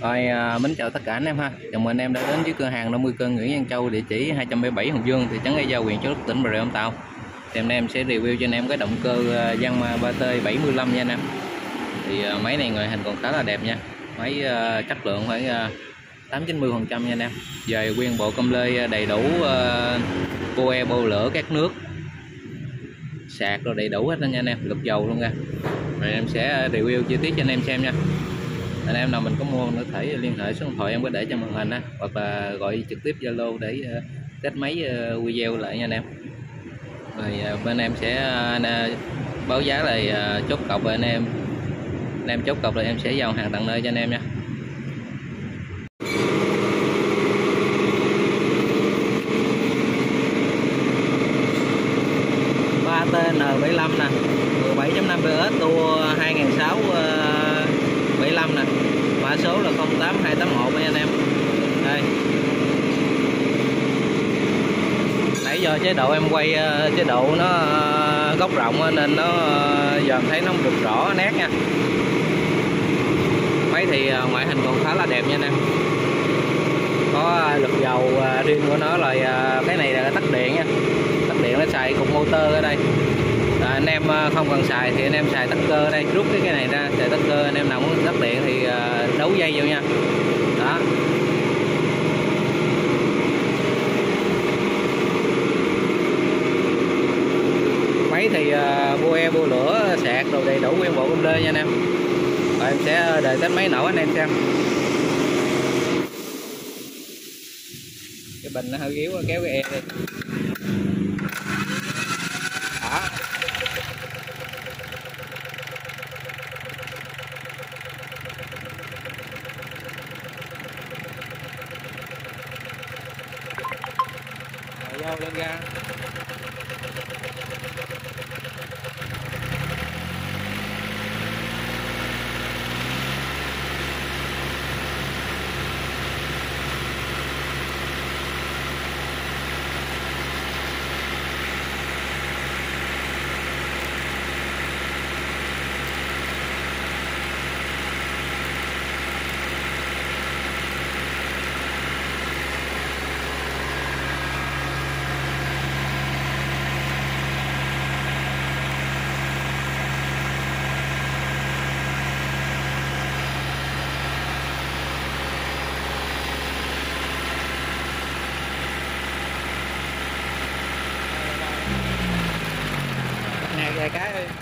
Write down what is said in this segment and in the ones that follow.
Rồi à, mến chào tất cả anh em ha. Chào mừng anh em đã đến với cửa hàng 50 cân Nguyễn Văn Châu địa chỉ 277 Hồng Dương thị trấn Gia Giao huyện Châu Đức tỉnh Bà Rịa Vũng Tàu. Thì hôm nay em sẽ review cho anh em cái động cơ à, 3T 75 nha anh em. Thì à, máy này ngoại hình còn khá là đẹp nha. Máy à, chất lượng khoảng à, 8 90 phần trăm nha anh em. Về nguyên bộ công lê à, đầy đủ à, boe bô lửa các nước sạc rồi đầy đủ hết đó nha anh em lục dầu luôn nha rồi em sẽ review chi tiết cho anh em xem nha anh em nào mình có mua có thể liên hệ số điện thoại em có để cho màn hình á, hoặc là gọi trực tiếp zalo để ờ, test máy ờ, video lại nha anh em. Rồi ờ, bên em sẽ báo giá lại chốt cọc với anh em anh em chốt cọc rồi em sẽ giao hàng tận nơi cho anh em nha. ATN75 nè 17.5 PS tua 2006 75 nè mã số là 08281 nha anh em. Đây. Nãy giờ chế độ em quay ờ, chế độ nó ờ, góc rộng nên nó ờ, giờ thấy nó không được rõ nét nha. Máy thì ngoại hình còn khá là đẹp nha anh em. Có lực dầu riêng của nó là cái này là tắt điện nha. Tắt điện nó xài cục motor ở đây anh em ờ, không cần xài thì anh em xài tắc cơ đây. Rút cái cái này ra xài tắc cơ anh em nào muốn tắt điện thì ờ, đấu dây vô nha. Đó. Máy thì uh, e bô lửa sạc đồ đầy đủ nguyên bộ công lê nha anh em. Và em sẽ đợi test máy nổ anh em xem. Cái bình nó hơi yếu kéo cái e đi. Vô lên ra. Này vài cái đi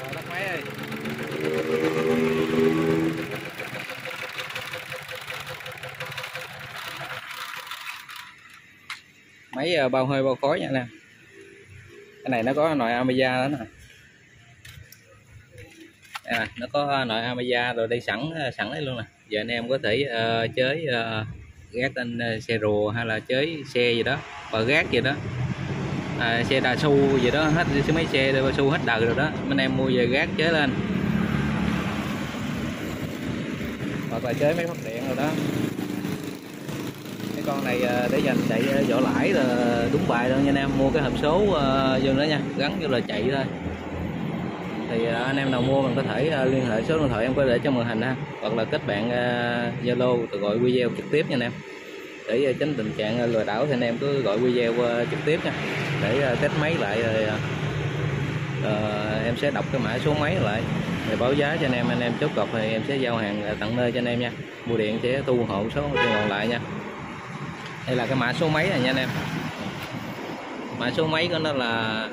Rồi tắt máy đi máy ờ, bao hơi bao khói nha nè. Cái này nó có nội Amiga đó nè. À, nó có nội Amiga rồi ờ, đây sẵn sẵn đấy luôn nè. Giờ anh em có thể uh, chơi uh, gác tên uh, xe rùa hay là chơi xe gì đó và gác gì đó. À, xe đà su gì đó hết mấy xe đà su hết đời rồi đó. Anh em mua về gác chế lên. Hoặc là chế mấy phát điện rồi đó con này ờ, để dành chạy ờ, vỏ lãi là đúng bài đâu nha anh em. Mua cái hộp số ờ, vô đó nha. Gắn vô là chạy thôi. Thì anh em nào mua mình có thể liên hệ số điện thoại em có để trong màn hình ha. Hoặc là kết bạn zalo uh, gọi video trực tiếp nha anh em. Để tránh tình trạng lừa đảo thì anh em cứ gọi video trực tiếp nha. Để test máy lại rồi uh, em sẽ đọc cái mã số máy lại. Rồi báo giá cho anh em. Anh em chốt cọc thì em sẽ giao hàng tận nơi cho anh em nha. Mua điện sẽ tu hộ số tiền còn lại nha đây là cái mã số máy này nha anh em? Mã số máy của nó là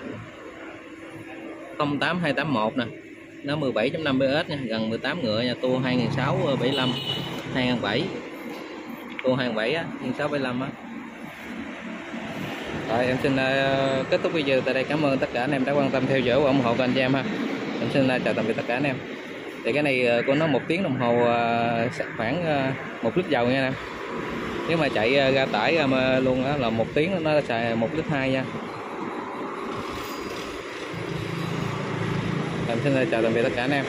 08281 nè. Nó 17.5 PS nha gần 18 ngựa nha tua 2006 75 2007 tua 2007 á 2675 á. Rồi em xin uh, kết thúc video tại đây. Cảm ơn tất cả anh em đã quan tâm theo dõi và ủng hộ kênh cho em ha. Em xin uh, chào tạm biệt tất cả anh em. Thì cái này uh, của nó một tiếng đồng hồ uh, khoảng uh, một lít dầu nha anh em nếu mà chạy ờ, ra tải mà luôn đó là một tiếng nó xài một lít hai nha. Em xin chào tạm biệt tất cả anh em?